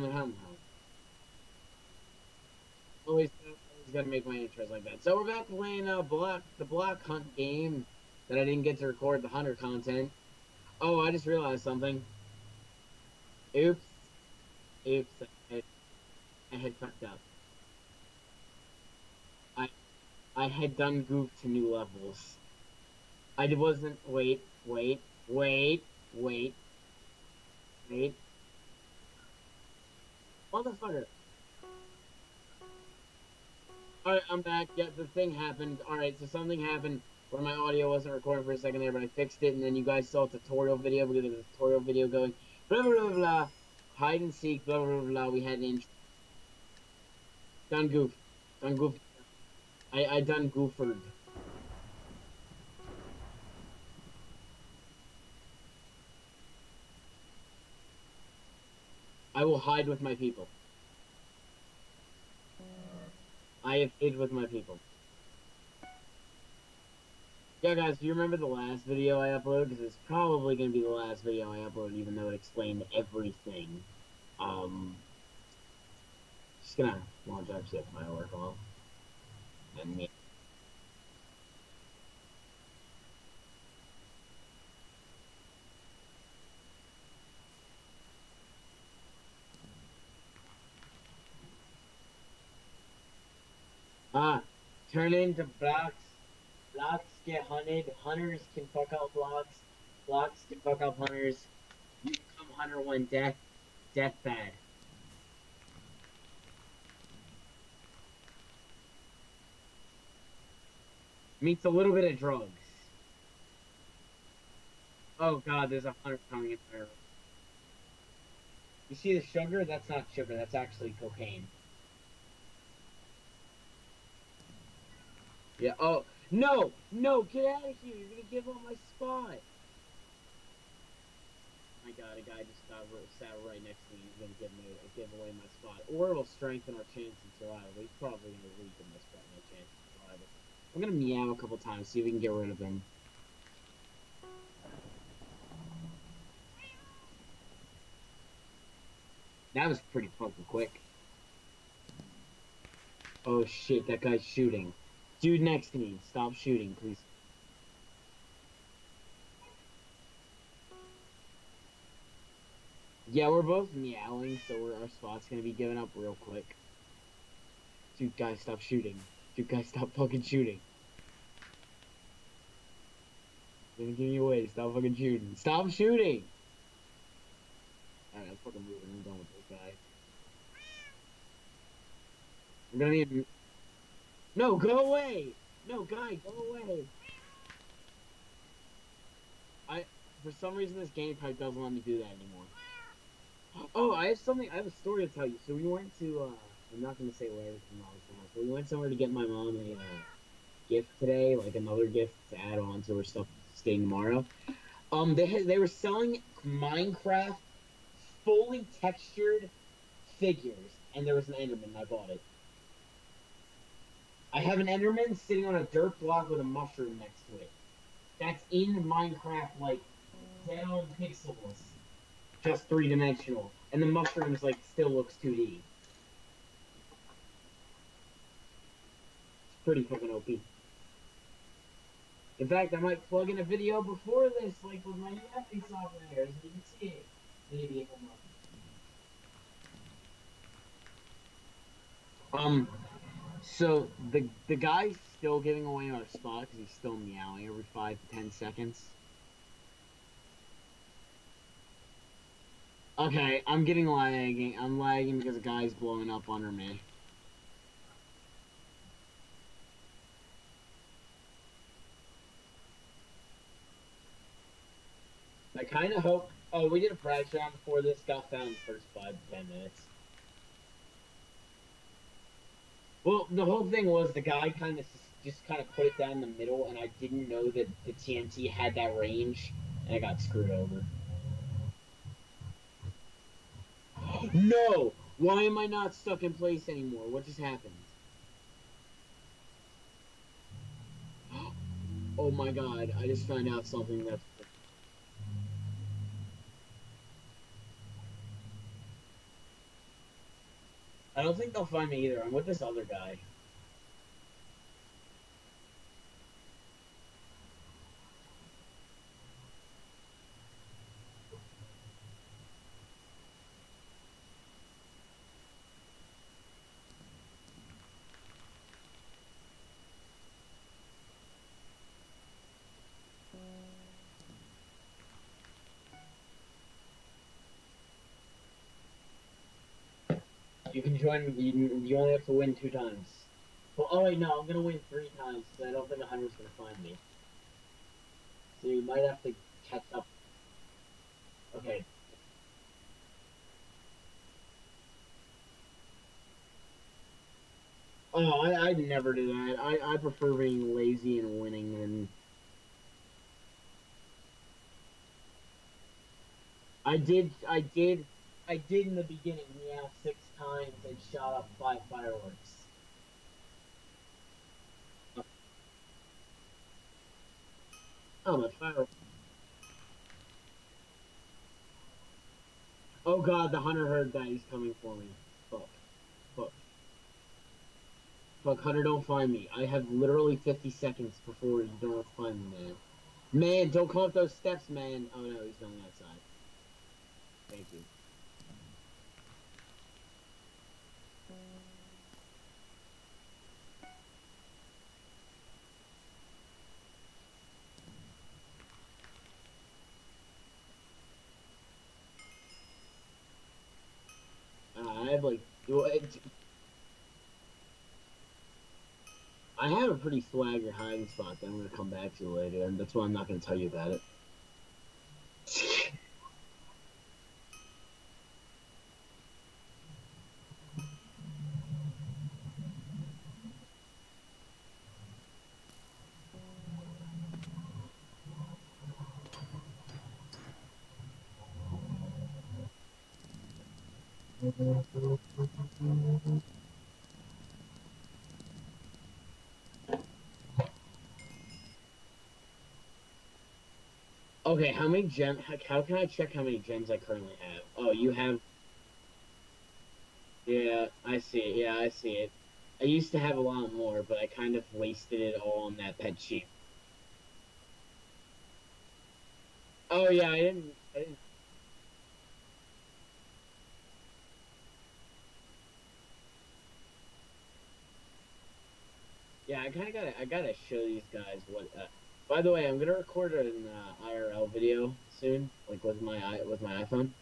helmet. Always, always gotta make my intros like that. So we're back playing uh, Block, the Block Hunt game that I didn't get to record the Hunter content. Oh, I just realized something. Oops. Oops. I, I had fucked up. I, I had done goof to new levels. I wasn't. Wait, wait, wait, wait, wait. Motherfucker. Alright, I'm back. Yeah, the thing happened. Alright, so something happened where my audio wasn't recording for a second there, but I fixed it, and then you guys saw a tutorial video there was a tutorial video going. Blah, blah, blah, blah. Hide and seek, blah, blah, blah, blah. We had an intro. Done goof. Done goof. I, I done gooferd. I will hide with my people. I have hid with my people. Yeah, guys, do you remember the last video I uploaded? Because it's probably going to be the last video I upload, even though it explained everything. Um, just gonna launch FCX my work off. And me. Turn into blocks. Blocks get hunted. Hunters can fuck up blocks. Blocks can fuck up hunters. You become hunter one death. Death bad. Meets a little bit of drugs. Oh god, there's a hunter coming in there. You see the sugar? That's not sugar, that's actually cocaine. Yeah, oh, no, no, get out of here, you're gonna give up my spot. My god, a guy just got, sat right next to me, he's gonna give me, give away my spot. Or it'll strengthen our chance of survival, he's probably gonna weaken my spot, my chance of survival. I'm gonna meow a couple times, see if we can get rid of him. That was pretty fucking quick. Oh shit, that guy's shooting. Dude next to me, stop shooting, please. Yeah, we're both meowing, so our spot's gonna be given up real quick. Dude, guys, stop shooting. Dude, guys, stop fucking shooting. Gonna give me away. Stop fucking shooting. Stop shooting! Alright, I'm fucking moving. I'm done with this guy. I'm gonna need... No, go away! No, guy, go away! I... For some reason, this game type doesn't let me do that anymore. Oh, I have something... I have a story to tell you. So we went to, uh... I'm not gonna say where mom's house, but we went somewhere to get my mom a, uh, gift today, like another gift to add on to her stuff staying tomorrow. Um, they had, they were selling Minecraft fully textured figures, and there was an Enderman, and I bought it. I have an Enderman sitting on a dirt block with a mushroom next to it. That's in Minecraft, like, dead on pixels. Just three dimensional. And the mushrooms, like, still looks 2D. It's pretty fucking OP. In fact, I might plug in a video before this, like with my Unity software, so you can see it. Maybe if I'm not. Um, so the the guy's still giving away our spot because he's still meowing every five to ten seconds. Okay, I'm getting lagging. I'm lagging because the guy's blowing up under me. I kind of hope. Oh, we did a practice round before this. Got found in the first five to ten minutes. Well, the whole thing was the guy kind of just kind of put it down the middle, and I didn't know that the TNT had that range, and I got screwed over. no! Why am I not stuck in place anymore? What just happened? Oh my god, I just found out something that's I don't think they'll find me either. I'm with this other guy. You can join. You, you only have to win two times. Well, oh wait, no, I'm gonna win three times because I don't think a hunter's gonna find me. So you might have to catch up. Okay. Oh, I, I'd never do that. I, I prefer being lazy and winning than. I did. I did. I did in the beginning. Yeah, six times and shot up five fireworks. Oh, my fire. Oh god, the hunter heard that. He's coming for me. Fuck. Fuck. Fuck, hunter, don't find me. I have literally 50 seconds before you don't find me, man. Man, don't come up those steps, man. Oh no, he's going outside. Thank you. Like, I have a pretty swagger hiding spot that I'm gonna come back to later, and that's why I'm not gonna tell you about it. Okay, how many gem? How, how can I check how many gems I currently have? Oh, you have. Yeah, I see it. Yeah, I see it. I used to have a lot more, but I kind of wasted it all on that pet sheep. Oh yeah, I didn't. I didn't. Yeah, I kind of gotta. I gotta show these guys what. Uh, by the way, I'm gonna record an uh, IRL video soon, like with my with my iPhone.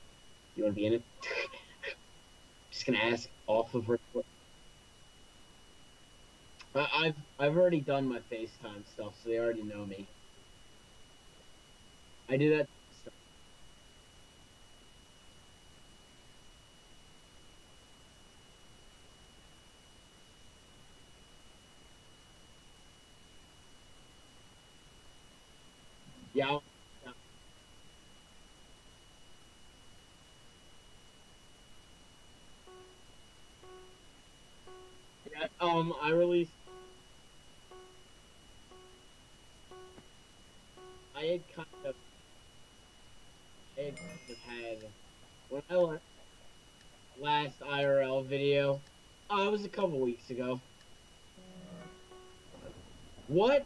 You want to be in it? Just gonna ask off of record. I've I've already done my FaceTime stuff, so they already know me. I do that. Yeah. I'll- yeah. Um, I released. I had kind of. I had kind of had. When I la- last IRL video. Oh, it was a couple weeks ago. What?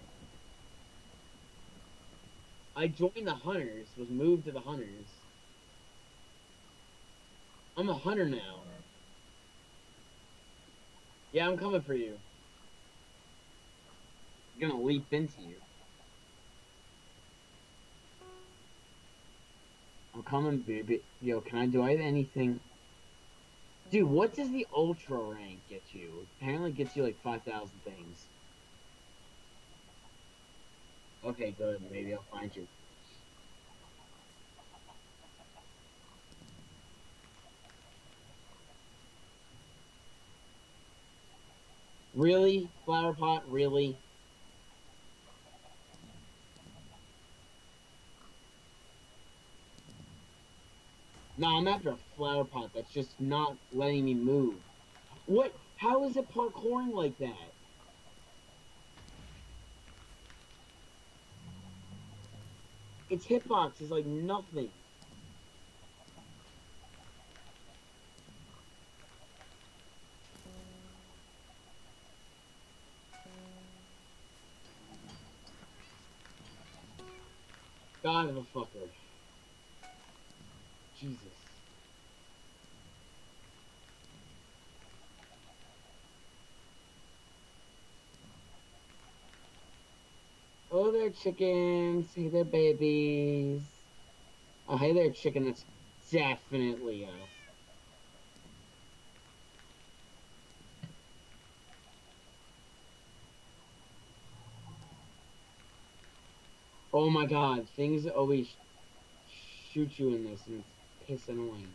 I joined the Hunters, was moved to the Hunters. I'm a hunter now. Yeah, I'm coming for you. I'm gonna leap into you. I'm coming, baby. Yo, can I do I have anything? Dude, what does the ultra rank get you? Apparently, it gets you like five thousand things. Okay, good. Maybe I'll find you. Really? Flower pot? Really? No, I'm after a flower pot that's just not letting me move. What? How is it parkouring like that? Its hitbox is like nothing. God of a fucker. Jesus. Oh, they're chickens. Hey, they're babies. Oh, hey there, chicken. That's definitely us. Oh my god, things always shoot you in this, and it's piss annoying.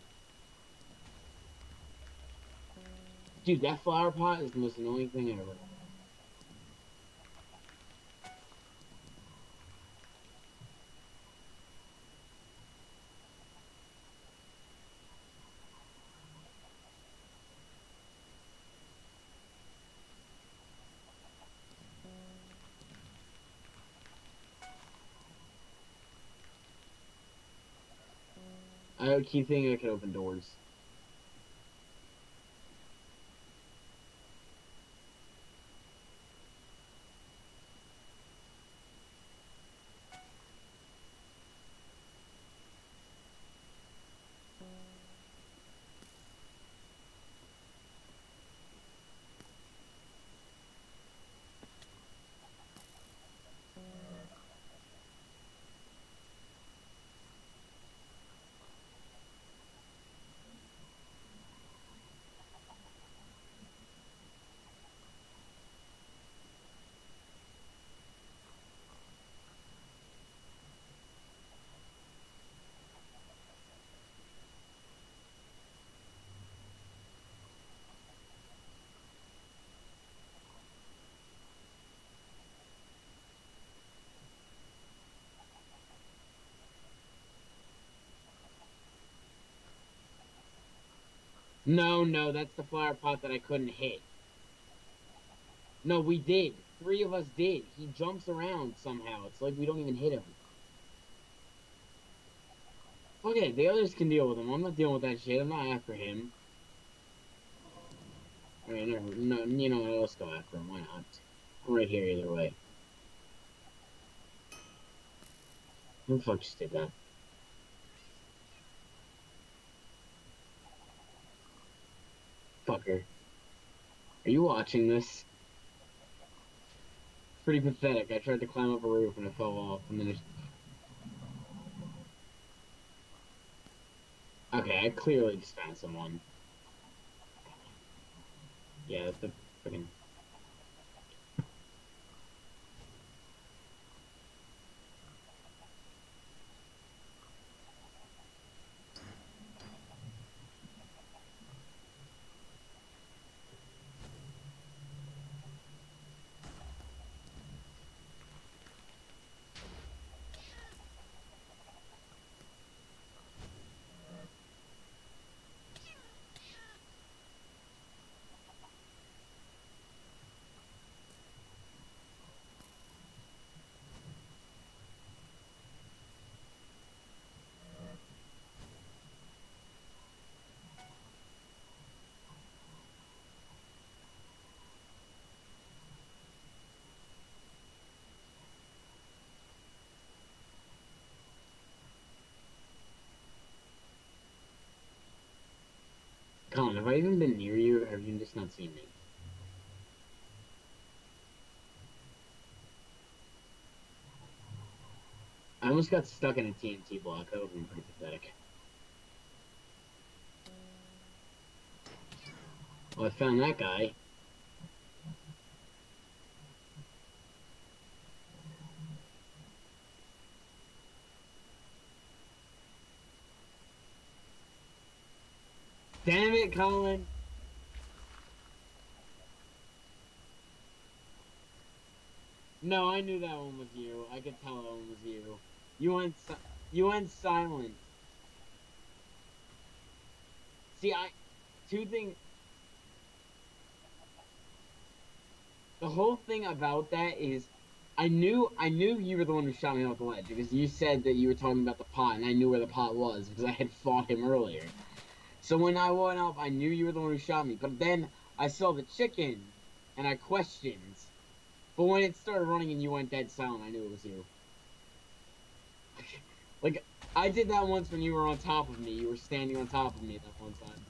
Dude, that flower pot is the most annoying thing ever. Keep thinking I can open doors. No, no, that's the flower pot that I couldn't hit. No, we did. Three of us did. He jumps around somehow. It's like we don't even hit him. Okay, the others can deal with him. I'm not dealing with that shit. I'm not after him. Alright, no, no, you know what? Let's go after him. Why not? I'm right here either way. Who the fuck just did that? Fucker. Are you watching this? Pretty pathetic. I tried to climb up a roof and it fell off, and then it... Okay, I clearly just found someone. Yeah, that's the freaking... even been near you, or have you just not seen me? I almost got stuck in a TNT block. That would have been pretty pathetic. Well, I found that guy. Colin. No, I knew that one was you. I could tell that one was you. You went, si you went silent. See, I, two things. The whole thing about that is, I knew, I knew you were the one who shot me off the ledge because you said that you were talking about the pot, and I knew where the pot was because I had fought him earlier. So when I went up, I knew you were the one who shot me. But then I saw the chicken, and I questioned. But when it started running and you went dead silent, I knew it was you. Like, I did that once when you were on top of me. You were standing on top of me that one time.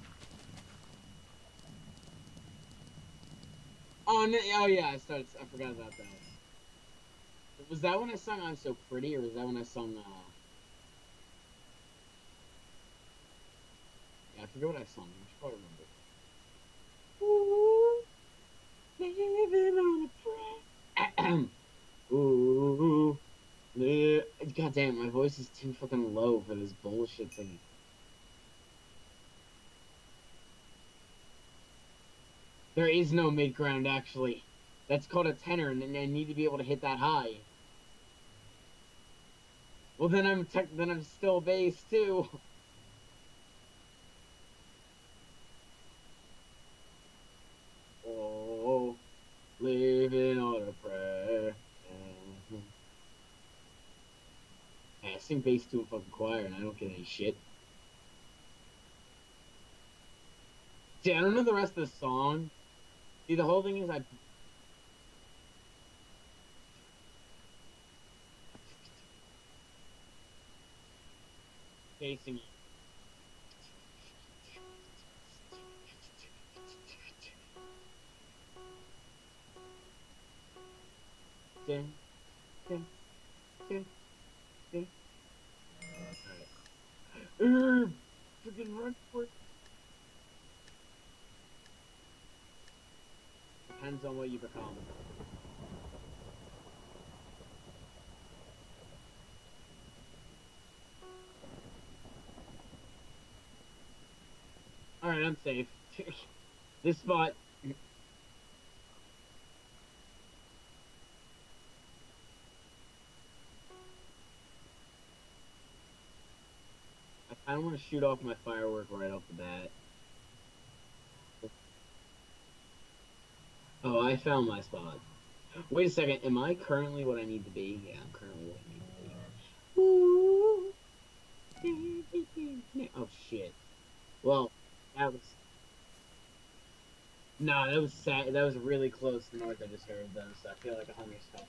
Oh, no, oh yeah, I started. I forgot about that. Was that when I sung "I'm So Pretty" or was that when I sung? Uh... I forget what I sung. I should probably remember. Ooh, living on a prayer. Ooh, God damn, my voice is too fucking low for this bullshit thing. There is no mid ground, actually. That's called a tenor, and I need to be able to hit that high. Well, then I'm. Then I'm still bass too. Oh, living on a prayer. Mhm. Yeah, I sing bass to a fucking choir, and I don't get any shit. See, I don't know the rest of the song. See, the whole thing is I. Facing. Dun, dun, dun. Alright. Freaking run for it. Depends on what you become. Alright, I'm safe. this spot. Wanna shoot off my firework right off the bat. Oh, I found my spot. Wait a second, am I currently what I need to be? Yeah, I'm currently what I need to be. Oh shit. Well, that was. No, that was sad. That was really close to north. I just heard them, so I feel like a hunger's coming.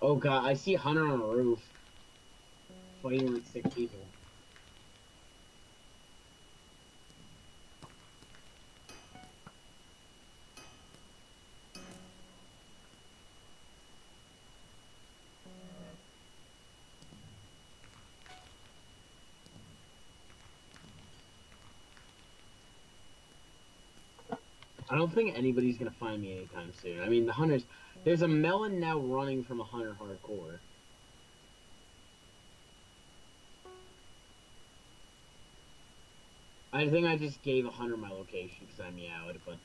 Oh god, I see Hunter on a roof. Fighting like six people. I don't think anybody's gonna find me anytime soon. I mean, the hunters. There's a melon now running from a hunter hardcore. I think I just gave a hunter my location because I meowed, but.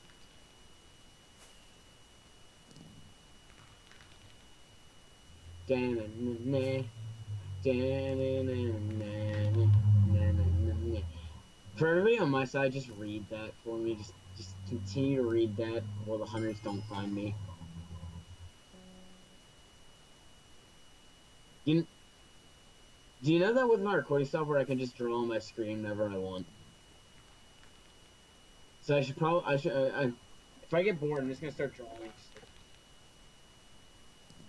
For everybody on my side, just read that for me. Just, just continue to read that while the hunters don't find me. You, do you know that with my recording software, I can just draw on my screen whenever I want? So I should probably, I should, I, I, if I get bored, I'm just gonna start drawing.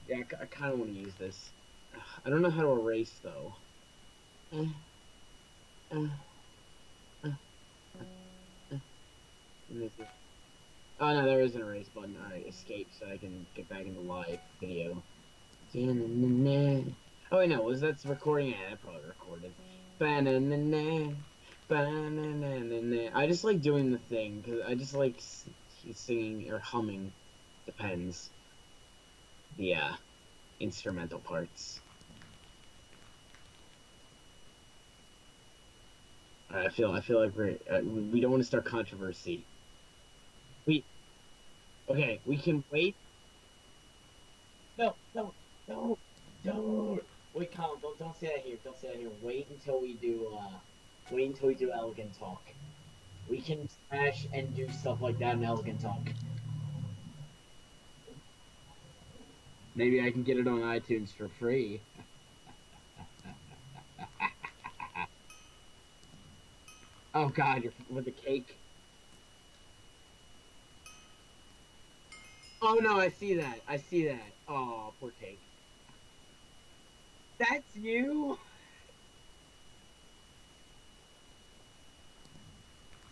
Yeah, I, I kind of want to use this. I don't know how to erase though. Uh, uh, Me see. Oh no, there is an erase button. Alright, escape so I can get back into live video. Oh wait, no, was that's recording? Yeah, that probably recorded. I just like doing the thing because I just like singing or humming. Depends. The uh, instrumental parts. I feel I feel like we're uh, we don't want to start controversy. Okay, we can wait. No, no, no, don't. Wait, Colin, don't don't say that here. Don't say that here. Wait until we do. uh Wait until we do elegant talk. We can smash and do stuff like that in elegant talk. Maybe I can get it on iTunes for free. oh god, you're with the cake. Oh no, I see that. I see that. Oh, poor cake. That's you?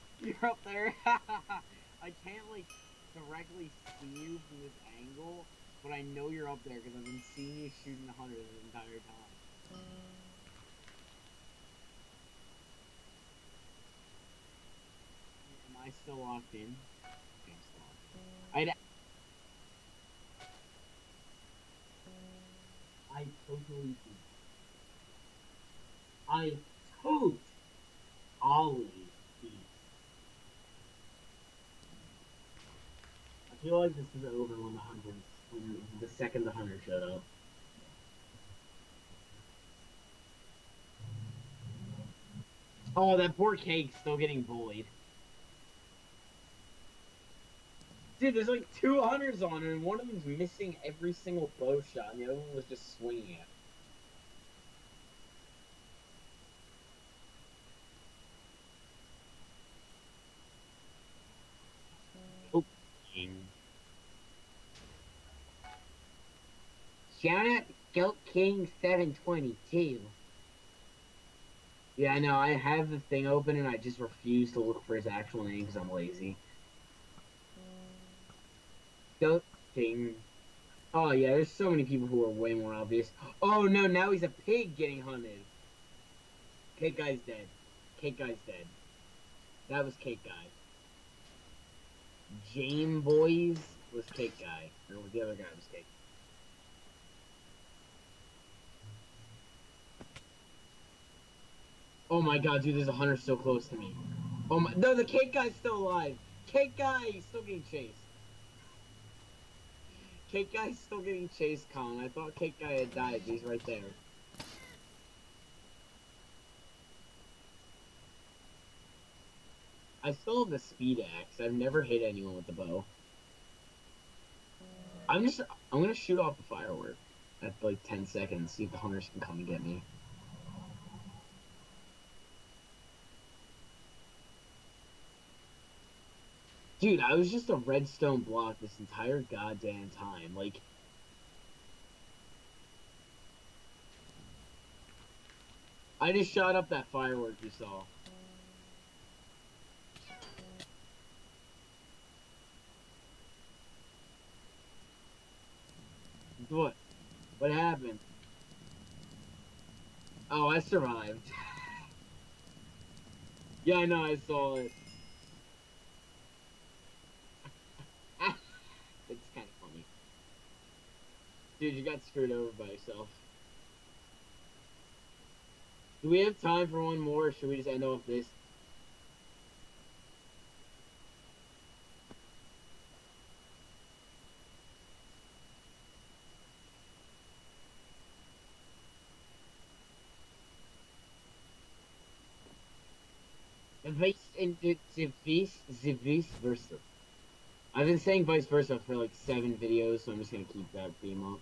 You're up there. I can't like directly see you from this angle, but I know you're up there because I've been seeing you shooting the hunter the entire time. Am I still locked in? I'm still locked in. I'd I totally do. I Ollie beast. I feel like this is over when the hunters when the second the hunter showed up. Oh, that poor cake's still getting bullied. Dude, there's like two hunters on it, and one of them's missing every single bow shot, and the other one was just swinging it. Oh. Shout out Goat King 722. Yeah, I know, I have the thing open and I just refuse to look for his actual name because I'm lazy. Goat King. Oh yeah, there's so many people who are way more obvious. Oh no, now he's a pig getting hunted. Cake guy's dead. Cake guy's dead. That was Cake guy. Jane Boys was Cake guy. Or the other guy was Cake. Oh my god, dude, there's a hunter so close to me. Oh my, no, the cake guy's still alive. Cake guy, he's still getting chased. Cake guy's still getting chased, Colin. I thought Cake guy had died. He's right there. I still have the speed axe. I've never hit anyone with the bow. I'm just, I'm gonna shoot off the firework at like 10 seconds, see if the hunters can come and get me. Dude, I was just a redstone block this entire goddamn time. Like, I just shot up that firework you saw. What? What happened? Oh, I survived. yeah, I know, I saw it. it's kind of funny. Dude, you got screwed over by yourself. Do we have time for one more, or should we just end off this? The Vice and the, vice, the vice versa. I've been saying vice versa for like seven videos, so I'm just gonna keep that theme up.